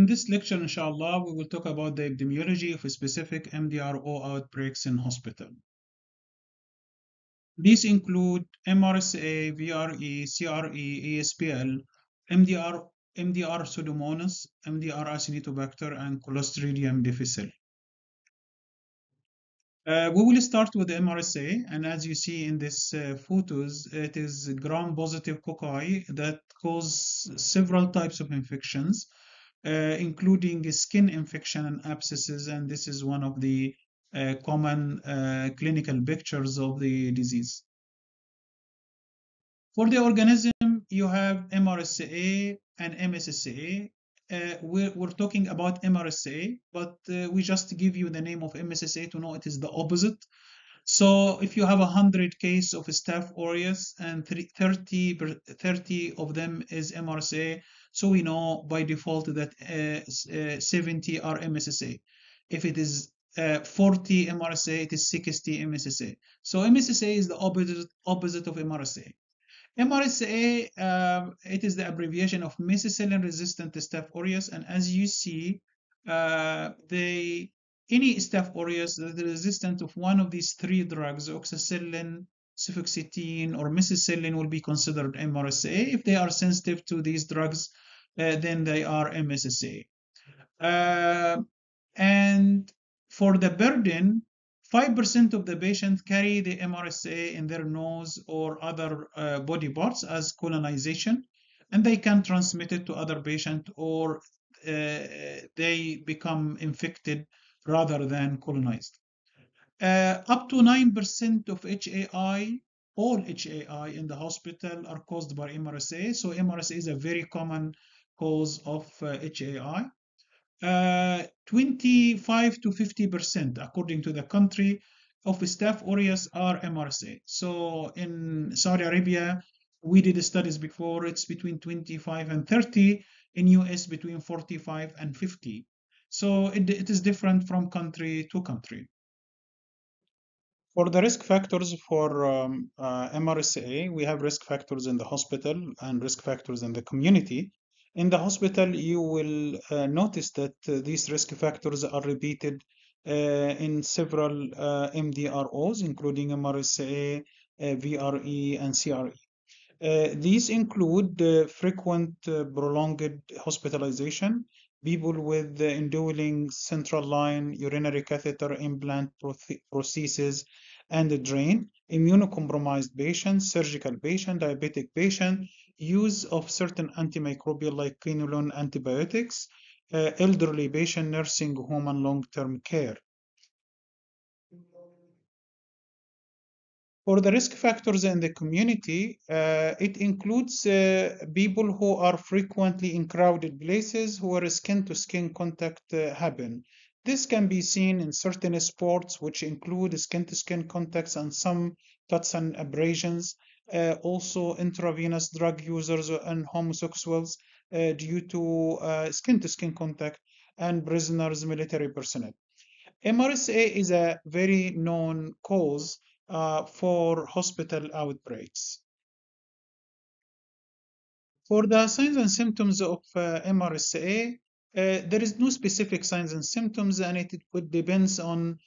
In this lecture, inshallah, we will talk about the epidemiology of specific MDRO outbreaks in hospital. These include MRSA, VRE, CRE, ESBL, MDR, MDR Pseudomonas, MDR Acinetobacter, and Clostridium difficile. Uh, we will start with MRSA, and as you see in these uh, photos, it is gram-positive cocci that cause several types of infections, including skin infection and abscesses, and this is one of the uh, common uh, clinical pictures of the disease. For the organism, you have MRSA and MSSA, uh, we're, we're, talking about MRSA, but uh, we just give you the name of MSSA to know it is the opposite. So if you have 100 case of Staph aureus and 30, 30 of them is MRSA, so we know by default that uh, 70 are MSSA. If it is uh, 40 MRSA, it is 60 MSSA. So MSSA is the opposite, opposite of MRSA. MRSA, uh, it is the abbreviation of methicillin resistant Staph aureus, and as you see, uh, they any Staph aureus that is resistant of one of these three drugs, oxacillin, cefoxitin, or methicillin, will be considered MRSA. If they are sensitive to these drugs, uh, then they are MSSA. Uh, and for the burden, 5% of the patients carry the MRSA in their nose or other uh, body parts as colonization, and they can transmit it to other patients or uh, they become infected rather than colonized. Uh, up to 9% of HAI, all HAI in the hospital are caused by MRSA. So MRSA is a very common cause of HAI. Uh, 25 to 50 percent, according to the country, of Staph aureus are MRSA. So in Saudi Arabia, we did studies before. It's between 25 and 30. In US, between 45 and 50. So it, it is different from country to country. For the risk factors for um, uh, MRSA, we have risk factors in the hospital and risk factors in the community. In the hospital, you will uh, notice that uh, these risk factors are repeated uh, in several uh, MDROs, including MRSA, uh, VRE, and CRE. Uh, these include frequent prolonged hospitalization, people with indwelling central line, urinary catheter implant prosthesis, and a drain, immunocompromised patient, surgical patient, diabetic patient, use of certain antimicrobial like quinolone antibiotics, uh, elderly patient nursing home and long-term care. For the risk factors in the community, uh, it includes uh, people who are frequently in crowded places where skin-to-skin -skin contact uh, happen. This can be seen in certain sports, which include skin-to-skin -skin contacts and some cuts and abrasions, uh, also intravenous drug users and homosexuals uh, due to uh, skin-to-skin contact and prisoners, military personnel. MRSA is a very known cause uh, for hospital outbreaks. For the signs and symptoms of uh, MRSA, uh, there is no specific signs and symptoms, and it, it depends on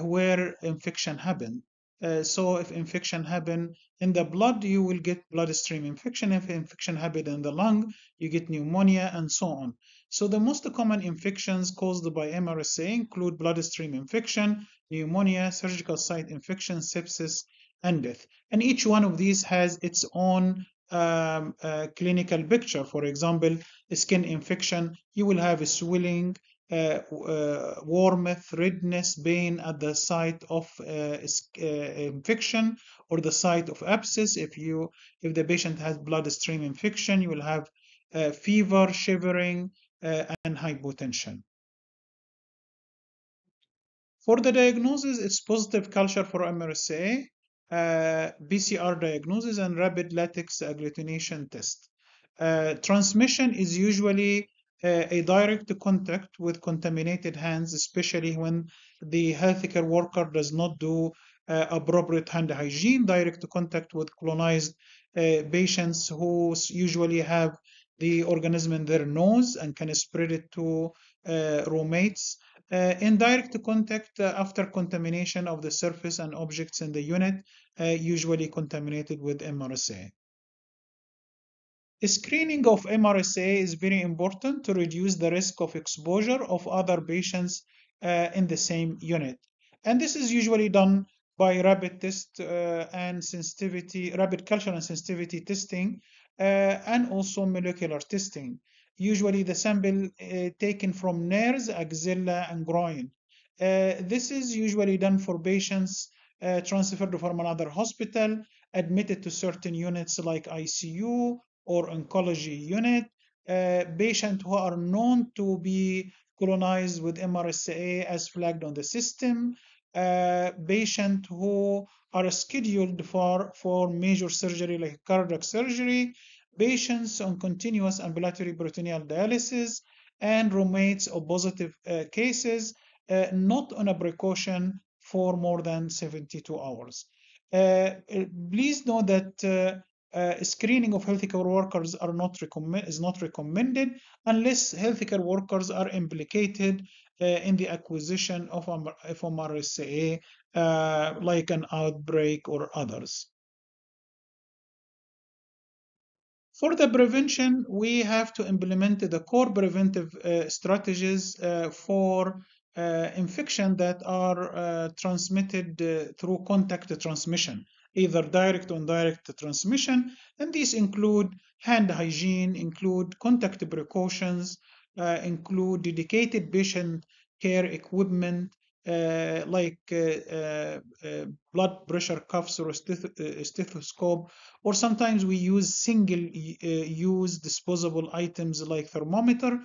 where infection happened. Uh, so if infection happen in the blood, you will get bloodstream infection. If infection happen in the lung, you get pneumonia and so on. So the most common infections caused by MRSA include bloodstream infection, pneumonia, surgical site infection, sepsis, and death. And each one of these has its own um, uh, clinical picture. For example, skin infection, you will have swelling, uh, uh, warmth, redness, pain at the site of uh, infection or the site of abscess. If you if the patient has bloodstream infection, you will have fever, shivering, and hypotension. For the diagnosis, it's positive culture for MRSA, uh, PCR diagnosis, and rapid latex agglutination test. Uh, transmission is usually a direct contact with contaminated hands, especially when the healthcare worker does not do uh, appropriate hand hygiene, direct contact with colonized uh, patients who usually have the organism in their nose and can spread it to uh, roommates. Uh, indirect contact uh, after contamination of the surface and objects in the unit, uh, usually contaminated with MRSA. Screening of MRSA is very important to reduce the risk of exposure of other patients uh, in the same unit. And this is usually done by rapid test uh, and sensitivity, rapid culture and sensitivity testing, uh, and also molecular testing. Usually the sample uh, taken from nares, axilla, and groin. Uh, this is usually done for patients uh, transferred from another hospital, admitted to certain units like ICU or oncology unit, uh, patients who are known to be colonized with MRSA as flagged on the system, uh, patients who are scheduled for, for major surgery like cardiac surgery, patients on continuous ambulatory peritoneal dialysis, and roommates of positive uh, cases, uh, not on a precaution for more than 72 hours. Uh, please know that uh, uh, screening of healthcare workers are not is not recommended unless healthcare workers are implicated uh, in the acquisition of FMRSA, uh, like an outbreak or others. For the prevention, we have to implement the core preventive uh, strategies uh, for uh, infection that are transmitted through contact transmission either direct or indirect transmission. And these include hand hygiene, include contact precautions, uh, include dedicated patient care equipment uh, like uh, uh, uh blood pressure cuffs or uh, stethoscope, or sometimes we use single-use disposable items like thermometer.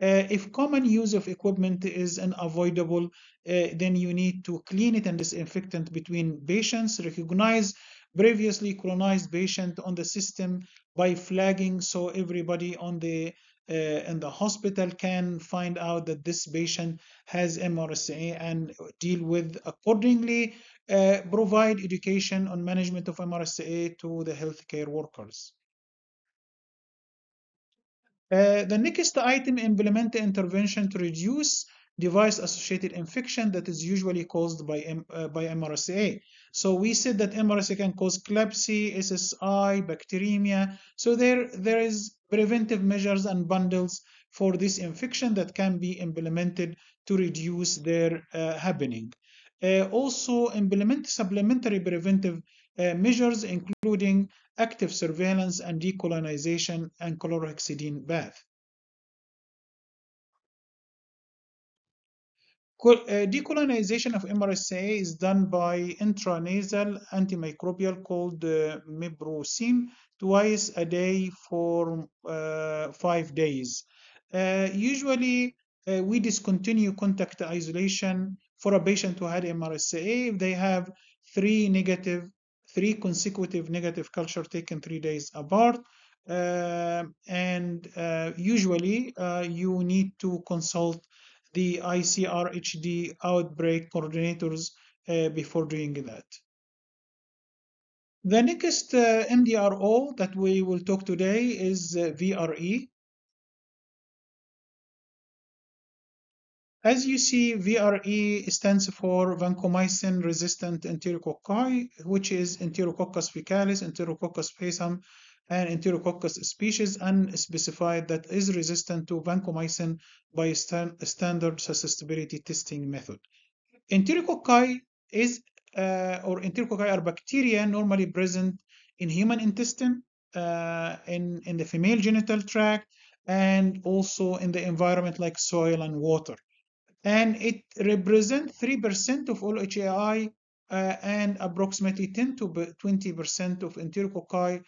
if common use of equipment is unavoidable, then you need to clean it and disinfectant between patients, recognize previously colonized patient on the system by flagging so everybody on the uh, in the hospital can find out that this patient has MRSA and deal with accordingly, uh, provide education on management of MRSA to the healthcare workers. Uh, the next item, implement the intervention to reduce device-associated infection that is usually caused by, M, uh, by MRSA. So we said that MRSA can cause CLABSI, SSI, bacteremia. So there, there is preventive measures and bundles for this infection that can be implemented to reduce their uh, happening. Uh, also implement supplementary preventive uh, measures including active surveillance and decolonization and chlorhexidine bath. Decolonization of MRSA is done by intranasal antimicrobial called uh, mupirocin twice a day for uh, five days. Uh, usually, uh, we discontinue contact isolation for a patient who had MRSA if they have three negative, three consecutive negative culture taken three days apart. Uh, and usually, you need to consult the ICRHD outbreak coordinators uh, before doing that. The next uh, MDRO that we will talk today is uh, VRE. As you see, VRE stands for vancomycin resistant enterococci, which is Enterococcus faecalis, Enterococcus faecium, and Enterococcus species unspecified that is resistant to vancomycin by standard susceptibility testing method. Enterococci is uh, or enterococci are bacteria normally present in human intestine, uh, in, in the female genital tract, and also in the environment like soil and water. And it represents 3% of all HAI uh, and approximately 10 to 20% of enterococci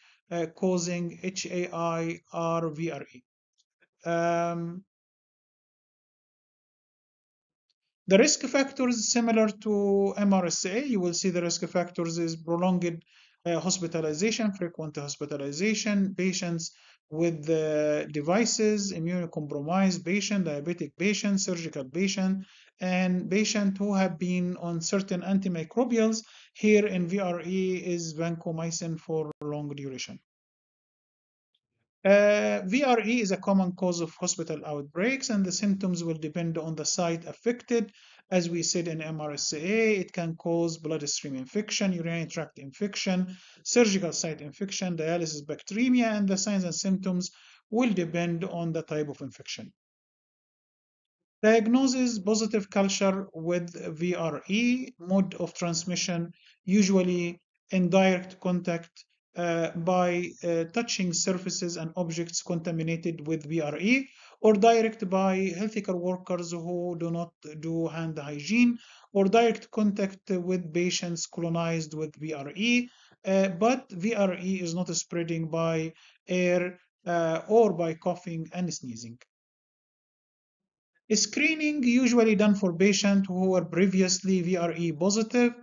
causing HAI or VRE. Um, the risk factors similar to MRSA, you will see the risk factors is prolonged uh, hospitalization, frequent hospitalization, patients with uh, devices, immunocompromised patient, diabetic patient, surgical patient, and patient who have been on certain antimicrobials. Here in VRE is vancomycin for long duration. Uh, VRE is a common cause of hospital outbreaks, and the symptoms will depend on the site affected. As we said in MRSA, it can cause bloodstream infection, urinary tract infection, surgical site infection, dialysis bacteremia, and the signs and symptoms will depend on the type of infection. Diagnosis positive culture with VRE, mode of transmission, usually in direct contact uh, by uh, touching surfaces and objects contaminated with VRE or direct by healthcare workers who do not do hand hygiene or direct contact with patients colonized with VRE. Uh, but VRE is not spreading by air uh, or by coughing and sneezing. Screening usually done for patients who were previously VRE positive,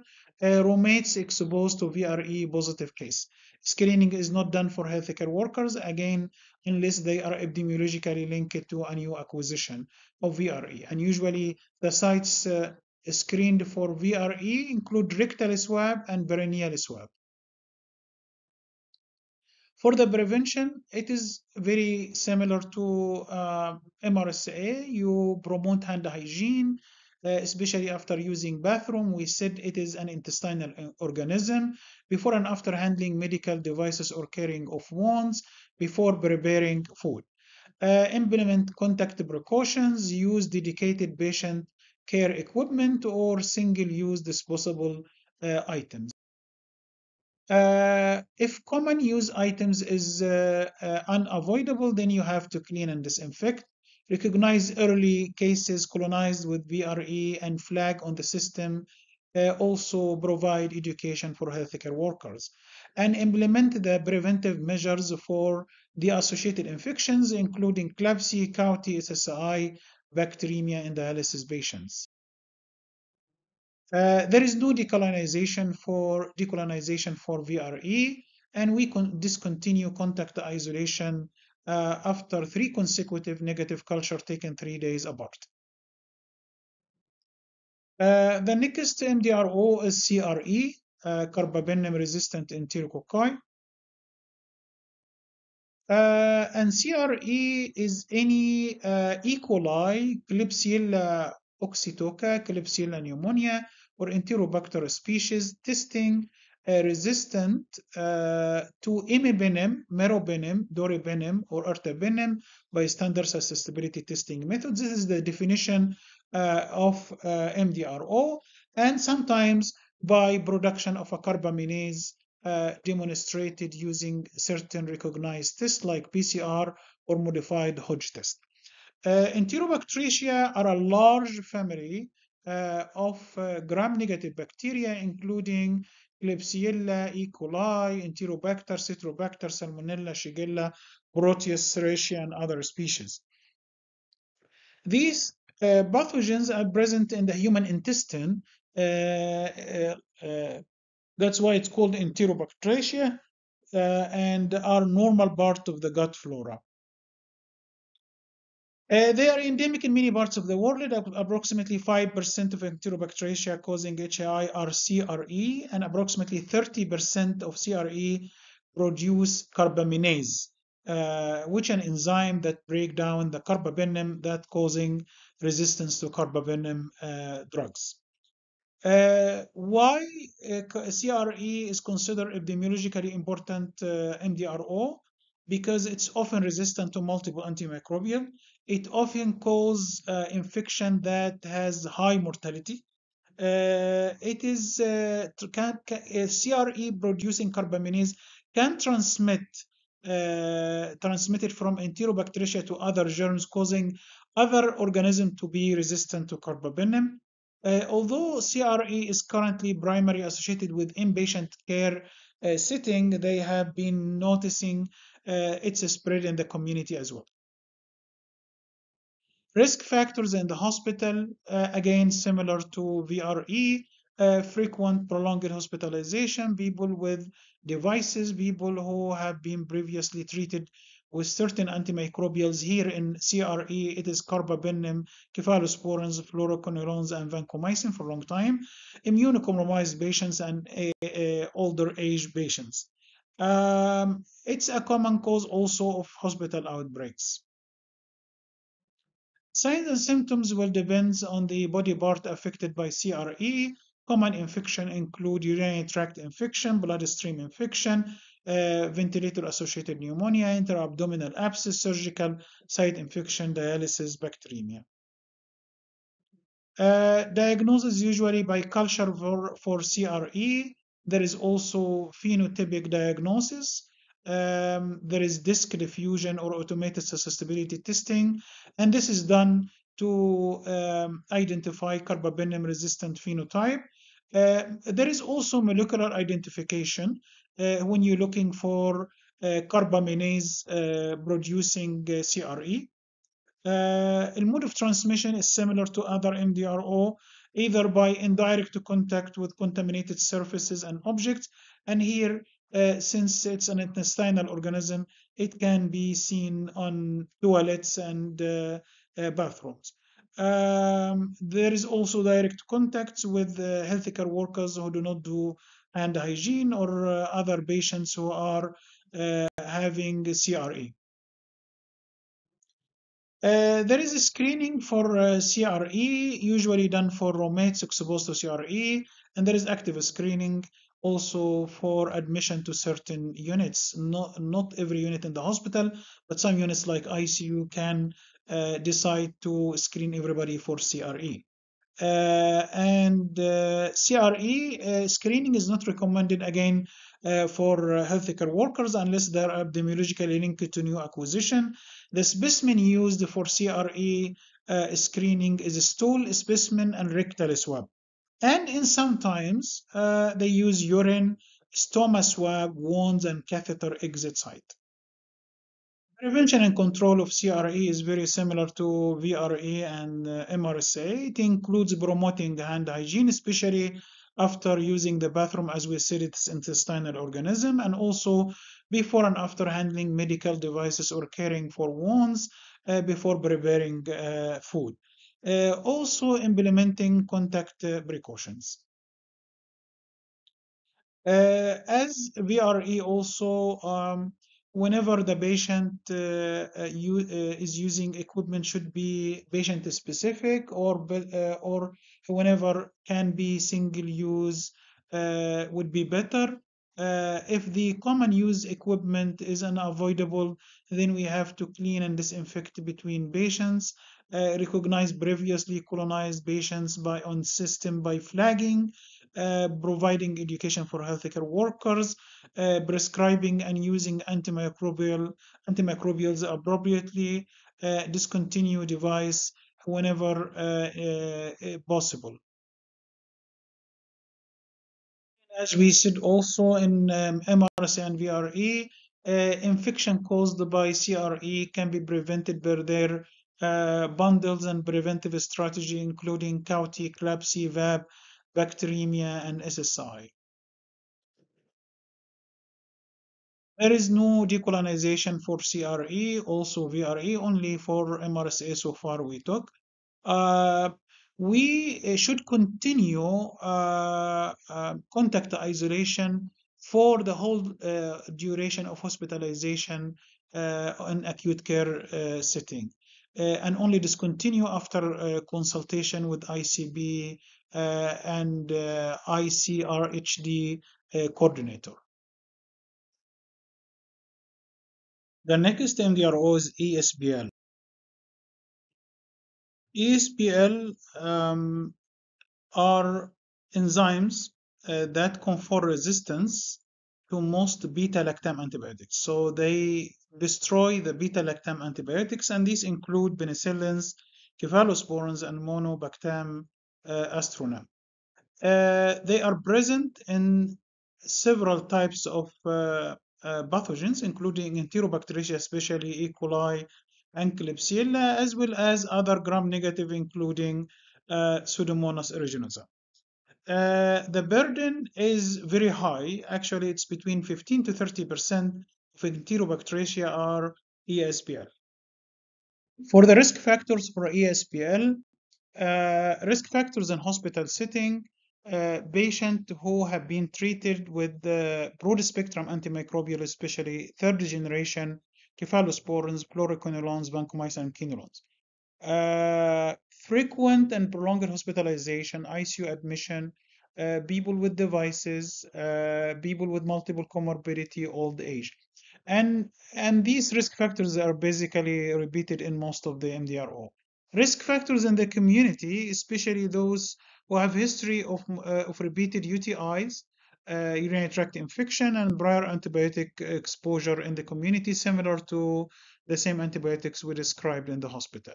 uh, roommates exposed to VRE positive case. Screening is not done for healthcare workers, again, unless they are epidemiologically linked to a new acquisition of VRE. And usually the sites uh, screened for VRE include rectal swab and perineal swab. For the prevention, it is very similar to uh, MRSA. You promote hand hygiene, especially after using bathroom. We said it is an intestinal organism. Before and after handling medical devices or caring of wounds, before preparing food. Uh, implement contact precautions, use dedicated patient care equipment or single-use disposable uh, items. Uh, if common use items is uh, uh, unavoidable, then you have to clean and disinfect. Recognize early cases colonized with VRE and flag on the system. Uh, also provide education for healthcare workers and implement the preventive measures for the associated infections, including CLABSI, CAUTI, SSI, bacteremia in dialysis patients. Uh, there is no decolonization for decolonization for VRE, and we can discontinue contact isolation uh, after three consecutive negative culture taken three days apart. Uh, the next MDRO is CRE, uh, carbapenem resistant enterococci. Uh, and CRE is any uh, E. coli, Klebsiella oxytoca, Klebsiella pneumonia, or Enterobacter species testing resistant uh, to imipenem, meropenem, doripenem, or ertapenem by standard susceptibility testing methods. This is the definition uh, of uh, MDRO, and sometimes by production of a carbapenemase uh, demonstrated using certain recognized tests like PCR or modified Hodge test. Uh, Enterobacteria are a large family uh, of gram-negative bacteria, including Klebsiella, E. coli, Enterobacter, Citrobacter, Salmonella, Shigella, Proteus, Serratia, and other species. These uh, pathogens are present in the human intestine. Uh, uh, uh, that's why it's called Enterobacteria and are normal part of the gut flora. Uh, they are endemic in many parts of the world. Approximately 5% of Enterobacteria causing HAI are CRE, and approximately 30% of CRE produce carbapenemase, uh, which an enzyme that break down the carbapenem that causing resistance to carbapenem uh, drugs. Uh, why uh, CRE is considered epidemiologically important uh, MDRO? Because it's often resistant to multiple antimicrobial it often causes uh, infection that has high mortality. Uh, it is uh, can, can, CRE producing carbapenemase can transmit uh, transmitted from Enterobacteria to other germs, causing other organisms to be resistant to carbapenem. Uh, although CRE is currently primarily associated with inpatient care uh, setting, they have been noticing uh, its spread in the community as well. Risk factors in the hospital, uh, again, similar to VRE, uh, frequent prolonged hospitalization, people with devices, people who have been previously treated with certain antimicrobials. Here in CRE, it is carbapenem, cephalosporins, fluoroquinolones, and vancomycin for a long time. Immunocompromised patients and uh, uh older age patients. Um, it's a common cause also of hospital outbreaks. Signs and symptoms will depend on the body part affected by CRE. Common infection include urinary tract infection, bloodstream infection, uh, ventilator-associated pneumonia, intra-abdominal abscess, surgical site infection, dialysis, bacteremia. Uh, diagnosis usually by culture for, for CRE. There is also phenotypic diagnosis. Um, there is disk diffusion or automated susceptibility testing, and this is done to um, identify carbapenem resistant phenotype. Uh, there is also molecular identification uh, when you're looking for uh, carbapenemase uh, producing uh, CRE. Uh, the mode of transmission is similar to other MDRO, either by indirect contact with contaminated surfaces and objects. And here, uh, since it's an intestinal organism, it can be seen on toilets and uh, uh bathrooms. Um, there is also direct contact with uh, healthcare workers who do not do hand hygiene or uh, other patients who are having CRE. Uh, there is a screening for uh, CRE, usually done for roommates exposed to CRE, and there is active screening also for admission to certain units. Not, not every unit in the hospital, but some units like ICU can uh, decide to screen everybody for CRE. Uh, and uh, CRE uh, screening is not recommended again uh, for uh, healthcare workers unless they are epidemiologically linked to new acquisition. The specimen used for CRE screening is stool specimen and rectal swab. And in sometimes they use urine, stoma swab, wounds, and catheter exit site. Prevention and control of CRE is very similar to VRE and uh, MRSA. It includes promoting hand hygiene, especially after using the bathroom, as we said, it's intestinal organism, and also before and after handling medical devices or caring for wounds uh, before preparing uh, food. Uh, also implementing contact uh, precautions. Uh, as VRE also um, whenever the patient you, is using equipment should be patient specific or or whenever can be single use would be better uh, if the common use equipment is unavoidable then we have to clean and disinfect between patients recognize previously colonized patients by on system by flagging uh, providing education for healthcare workers, uh, prescribing and using antimicrobial antimicrobials appropriately, uh, discontinue device whenever possible. As we said also in um, MRSA and VRE, uh, infection caused by CRE can be prevented by their uh, bundles and preventive strategy, including CAUTI, CLABSI, VAP, bacteremia, and SSI. There is no decolonization for CRE, also VRE, only for MRSA so far we took. Uh, we uh, should continue uh, uh, contact isolation for the whole uh, duration of hospitalization uh, in acute care uh, setting and only discontinue after consultation with ICB uh, and uh, ICRHD uh, coordinator. The next MDRO is ESBL. ESBL um, are enzymes uh, that confer resistance to most beta-lactam antibiotics. So they destroy the beta-lactam antibiotics, and these include penicillins, cephalosporins, and monobactam uh, aztreonam. Uh, they are present in several types of uh, pathogens, including Enterobacteria, especially E. coli and Klebsiella, as well as other gram-negative, including Pseudomonas aeruginosa. Uh, the burden is very high. Actually, it's between 15 to 30 percent of Enterobacteria are ESBL. For the risk factors for ESBL, uh, risk factors in hospital setting, uh, patients who have been treated with the broad spectrum antimicrobial, especially third generation cephalosporins, fluoroquinolones, vancomycin, and quinolones. Uh, frequent and prolonged hospitalization, ICU admission, uh, people with devices, uh, people with multiple comorbidity, old age. And, and these risk factors are basically repeated in most of the MDRO. Risk factors in the community, especially those who have history of, uh, of repeated UTIs, uh, urinary tract infection, and prior antibiotic exposure in the community, similar to the same antibiotics we described in the hospital.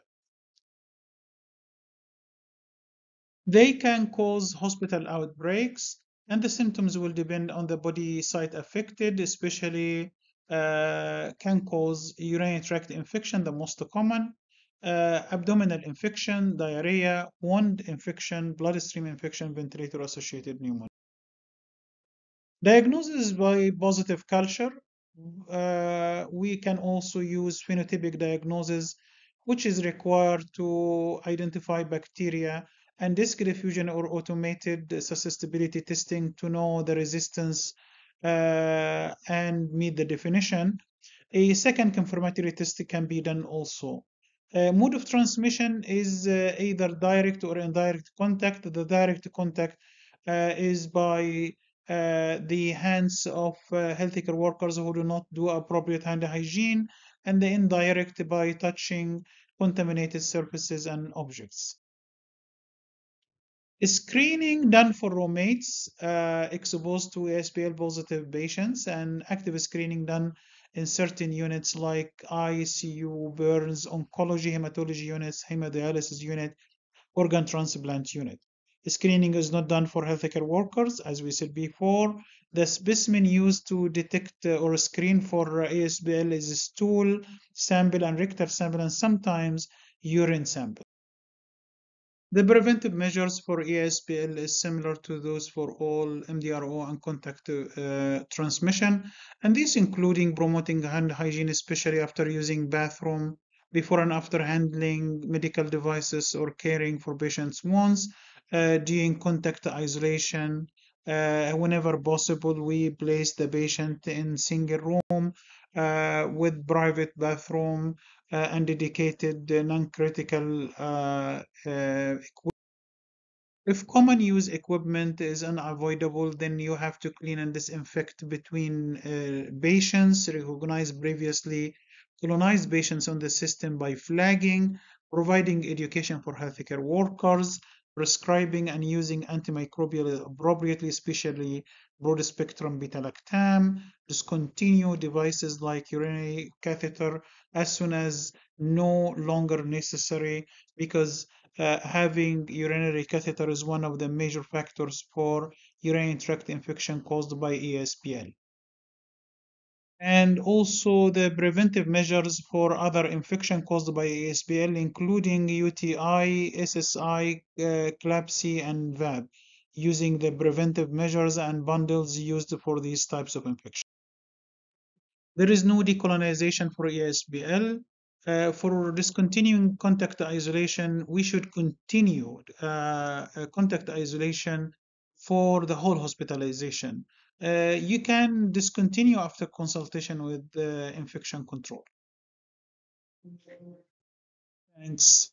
They can cause hospital outbreaks, and the symptoms will depend on the body site affected, especially uh, can cause urinary tract infection, the most common, uh, abdominal infection, diarrhea, wound infection, bloodstream infection, ventilator associated pneumonia. Diagnosis by positive culture. Uh, we can also use phenotypic diagnosis, which is required to identify bacteria and disk diffusion or automated susceptibility testing to know the resistance uh, and meet the definition. A second confirmatory test can be done also. Uh, mode of transmission is uh, either direct or indirect contact. The direct contact uh, is by uh, the hands of uh, healthcare workers who do not do appropriate hand hygiene, and the indirect by touching contaminated surfaces and objects. Screening done for roommates uh, exposed to ESBL positive patients and active screening done in certain units like ICU, burns, oncology, hematology units, hemodialysis unit, organ transplant unit. Screening is not done for healthcare workers, as we said before. The specimen used to detect or screen for ESBL is stool sample and rectal sample, and sometimes urine sample. The preventive measures for ESBL is similar to those for all MDRO and contact uh, transmission, and these including promoting hand hygiene, especially after using bathroom, before and after handling medical devices or caring for patients' wounds, uh, doing contact isolation. Uh, whenever possible, we place the patient in single room uh, with private bathroom uh, and dedicated uh, non-critical uh, equipment. If common use equipment is unavoidable, then you have to clean and disinfect between patients, recognize previously colonized patients on the system by flagging, providing education for healthcare workers, prescribing and using antimicrobial appropriately, especially broad spectrum beta lactam, discontinue devices like urinary catheter as soon as no longer necessary because uh, having urinary catheter is one of the major factors for urinary tract infection caused by ESBL. And also the preventive measures for other infection caused by ESBL, including UTI, SSI, uh, CLABSI, and VAP, using the preventive measures and bundles used for these types of infection. There is no decolonization for ESBL. Uh, for discontinuing contact isolation, we should continue uh, contact isolation for the whole hospitalization. Uh, you can discontinue after consultation with the infection control. Thanks.